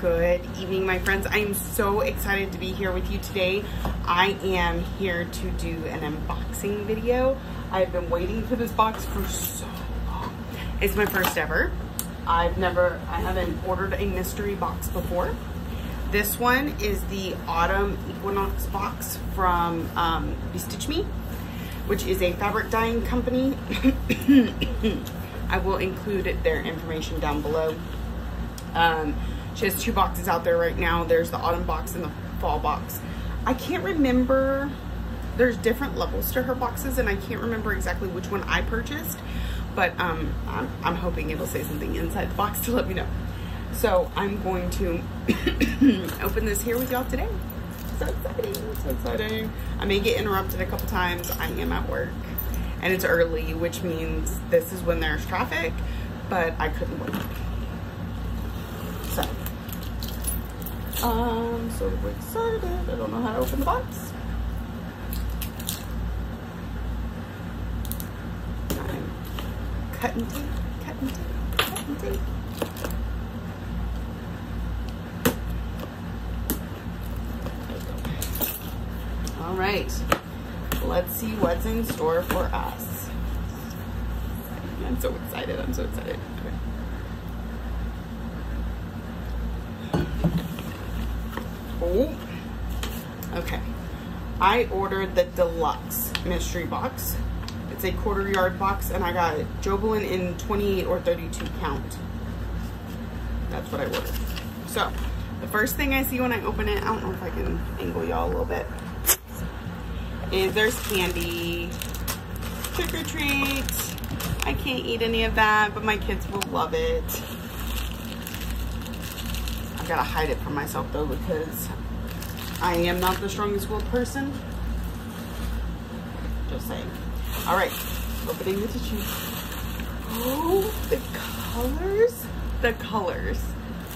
Good evening, my friends. I am so excited to be here with you today. I am here to do an unboxing video. I've been waiting for this box for so long. It's my first ever. I've never, I haven't ordered a mystery box before. This one is the Autumn Equinox box from um, Bestitch Me, which is a fabric dyeing company. I will include their information down below. Um, she has two boxes out there right now. There's the autumn box and the fall box. I can't remember, there's different levels to her boxes and I can't remember exactly which one I purchased, but um, I'm, I'm hoping it'll say something inside the box to let me know. So I'm going to open this here with y'all today. So exciting, so exciting. I may get interrupted a couple times. I am at work and it's early, which means this is when there's traffic, but I couldn't wait. So, I'm so excited. I don't know how to open the box. I'm cutting tape, cutting tape, cutting tape. All right let's see what's in store for us. I'm so excited. I'm so excited. Okay. Oh. Okay. I ordered the deluxe mystery box. It's a quarter yard box and I got Jobelan in 28 or 32 count. That's what I ordered. So, the first thing I see when I open it, I don't know if I can angle y'all a little bit is there's candy, trick or treat. I can't eat any of that, but my kids will love it. Gotta hide it from myself though because I am not the strongest willed person. Just saying. All right, opening the tissue. Oh, the colors, the colors.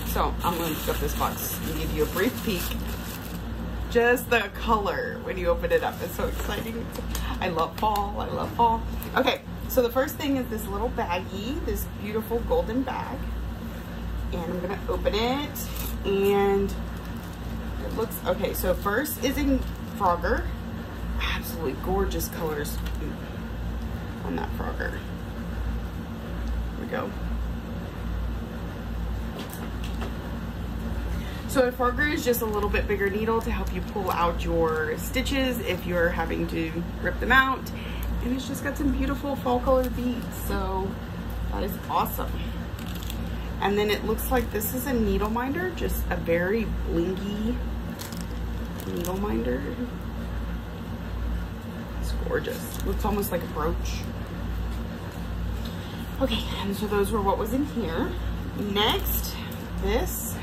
So I'm gonna pick up this box and give you a brief peek just the color when you open it up is so exciting. I love fall, I love fall. Okay, so the first thing is this little baggie, this beautiful golden bag. And I'm gonna open it and it looks, okay, so first is in Frogger. Absolutely gorgeous colors on that Frogger. Here we go. So a Frogger is just a little bit bigger needle to help you pull out your stitches if you're having to rip them out. And it's just got some beautiful fall color beads. So that is awesome. And then it looks like this is a needle minder, just a very blingy needle minder. It's gorgeous. Looks almost like a brooch. Okay, and so those were what was in here. Next, this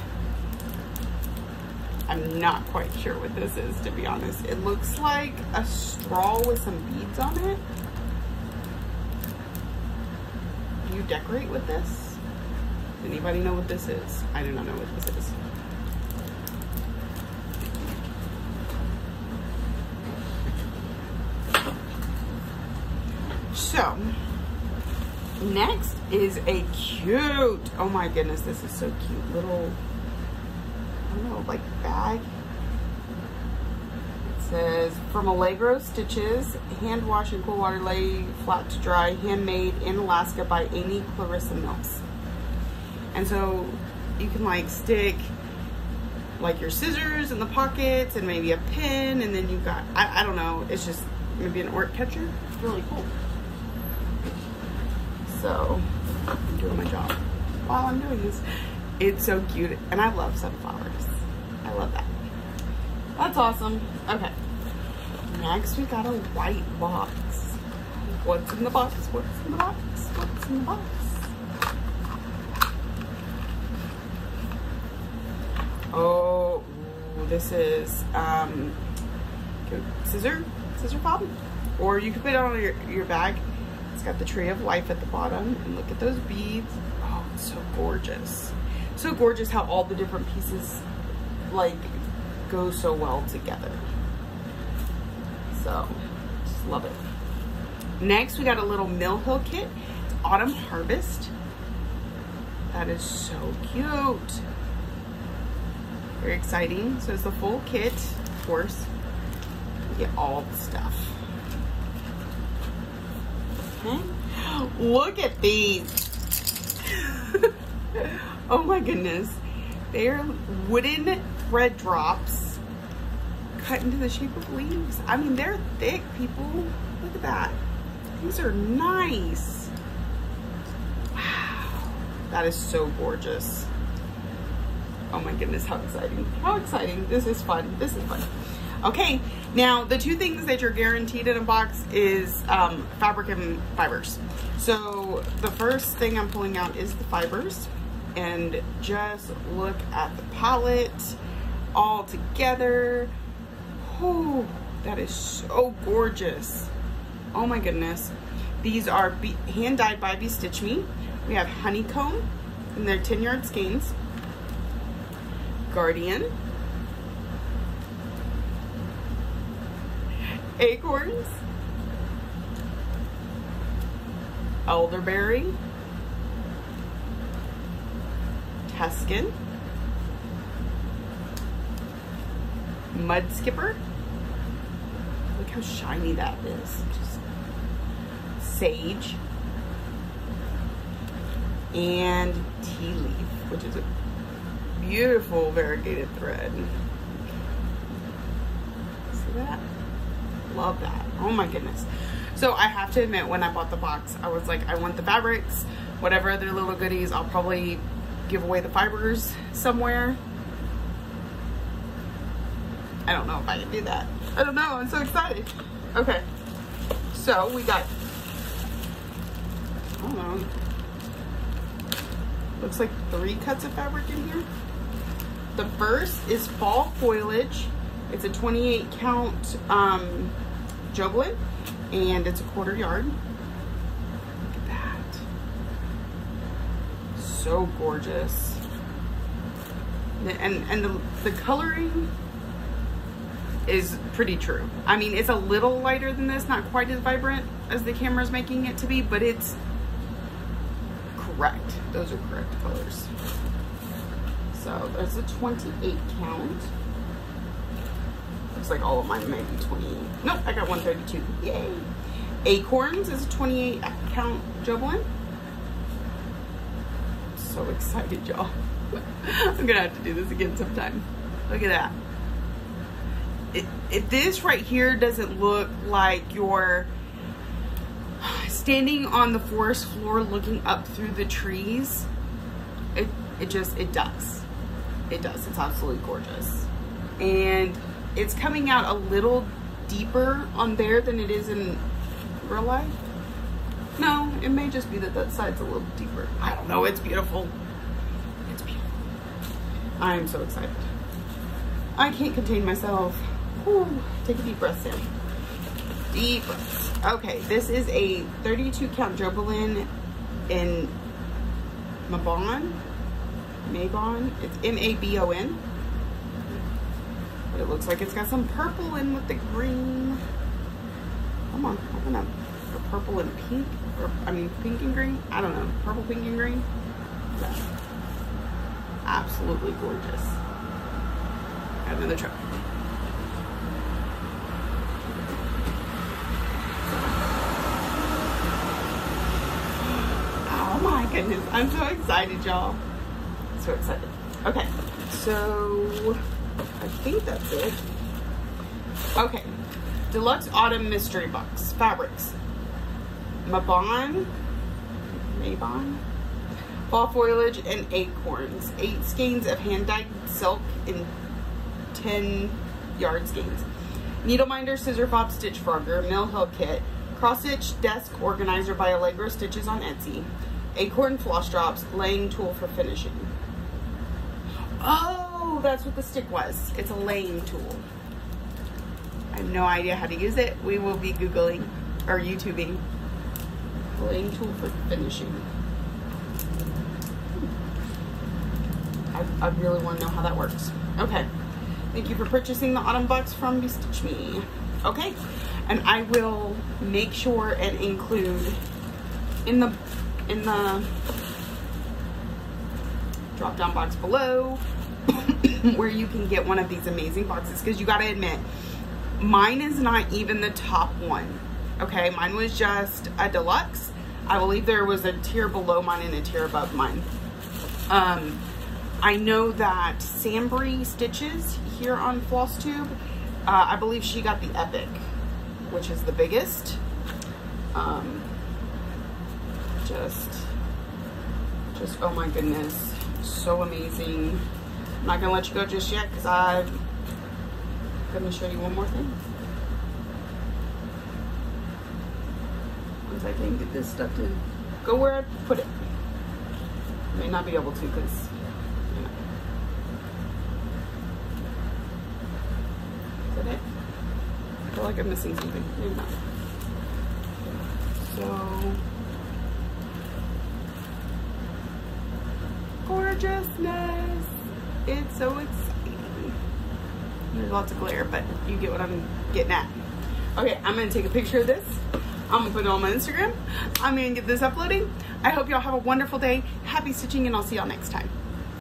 I'm not quite sure what this is, to be honest. It looks like a straw with some beads on it. Do you decorate with this? Anybody know what this is? I do not know what this is. So, next is a cute, oh my goodness, this is so cute, little I don't know, like bag. It says, from Allegro Stitches, hand wash and cool water lay flat to dry, handmade in Alaska by Amy Clarissa Mills. And so you can like stick like your scissors in the pockets and maybe a pin and then you've got, I, I don't know, it's just maybe an ort catcher. It's really cool. So I'm doing my job while I'm doing this. It's so cute. And I love sunflowers. I love that. That's awesome. Okay. Next we got a white box. What's in the box? What's in the box? What's in the box? Oh, this is um, scissor, scissor fob. Or you could put it on your, your bag. It's got the tree of life at the bottom. And look at those beads. Oh, it's so gorgeous so gorgeous how all the different pieces like go so well together. So, just love it. Next, we got a little Mill Hill kit. Autumn Harvest. That is so cute. Very exciting. So it's the full kit, of course. You get all the stuff. Okay. Look at these. oh my goodness. They're wooden thread drops cut into the shape of leaves. I mean, they're thick, people. Look at that. These are nice. Wow. That is so gorgeous. Oh my goodness, how exciting. How exciting. This is fun. This is fun. Okay, now the two things that you're guaranteed in a box is um, fabric and fibers. So the first thing I'm pulling out is the fibers and just look at the palette all together. Oh, that is so gorgeous. Oh my goodness. These are hand dyed by Be Stitch Me. We have honeycomb and they're 10 yard skeins. Guardian. Acorns. Elderberry. Tuscan. Mud Skipper. Look how shiny that is. Just sage. And tea leaf, which is a beautiful variegated thread. See that? Love that. Oh my goodness. So I have to admit, when I bought the box, I was like, I want the fabrics, whatever other little goodies, I'll probably give away the fibers somewhere. I don't know if I can do that. I don't know, I'm so excited. Okay, so we got, I don't know, looks like three cuts of fabric in here. The first is fall foliage. It's a 28 count um, and it's a quarter yard. Look at that. So gorgeous. And, and the, the coloring is pretty true. I mean, it's a little lighter than this, not quite as vibrant as the camera is making it to be, but it's correct. Those are correct colors. So there's a 28 count. Looks like all of mine may be 28. Nope, I got 132. Yay. Acorns is a 28 count jobelan. So excited, y'all. I'm gonna have to do this again sometime. Look at that. It, it, this right here doesn't look like you're standing on the forest floor looking up through the trees. It, it just, it does. It does. It's absolutely gorgeous. And it's coming out a little deeper on there than it is in real life. No, it may just be that that side's a little deeper. I don't know. It's beautiful. It's beautiful. I am so excited. I can't contain myself. Take a deep breath, Sam. Deep breaths. Okay, this is a 32 count jobelan in Mabon. Mabon. It's M-A-B-O-N. But it looks like it's got some purple in with the green. Come on, open up. Or purple and pink. Or, I mean, pink and green. I don't know. Purple, pink, and green. Absolutely gorgeous. Another truck. Oh my goodness. I'm so excited, y'all. So excited. Okay, so I think that's it. Okay, Deluxe Autumn Mystery Box. Fabrics. Mabon. Mabon? Fall foliage and acorns. Eight skeins of hand-dyed silk in 10 yard skeins. Needle minder, scissor fob, stitch frogger, mill hill kit. Cross stitch desk organizer by Allegro Stitches on Etsy. Acorn floss drops, laying tool for finishing. Oh, that's what the stick was. It's a laying tool. I have no idea how to use it. We will be Googling or YouTubing. Laying tool for finishing. I, I really want to know how that works. Okay. Thank you for purchasing the Autumn Box from Bestitch Me. Okay. And I will make sure and include in the in the drop down box below where you can get one of these amazing boxes because you got to admit, mine is not even the top one. Okay, mine was just a deluxe. I believe there was a tier below mine and a tier above mine. Um, I know that Sambry Stitches here on FlossTube, uh, I believe she got the Epic, which is the biggest. Um, just, just, oh my goodness, so amazing. I'm not gonna let you go just yet because I'm gonna show you one more thing. Once I can get this stuff to go where I put it. I May not be able to because, it? I feel like I'm missing something. Maybe not. So, gorgeousness. It's so exciting. There's lots of glare, but you get what I'm getting at. Okay, I'm gonna take a picture of this. I'm gonna put it on my Instagram. I'm gonna get this uploading. I hope y'all have a wonderful day. Happy stitching, and I'll see y'all next time.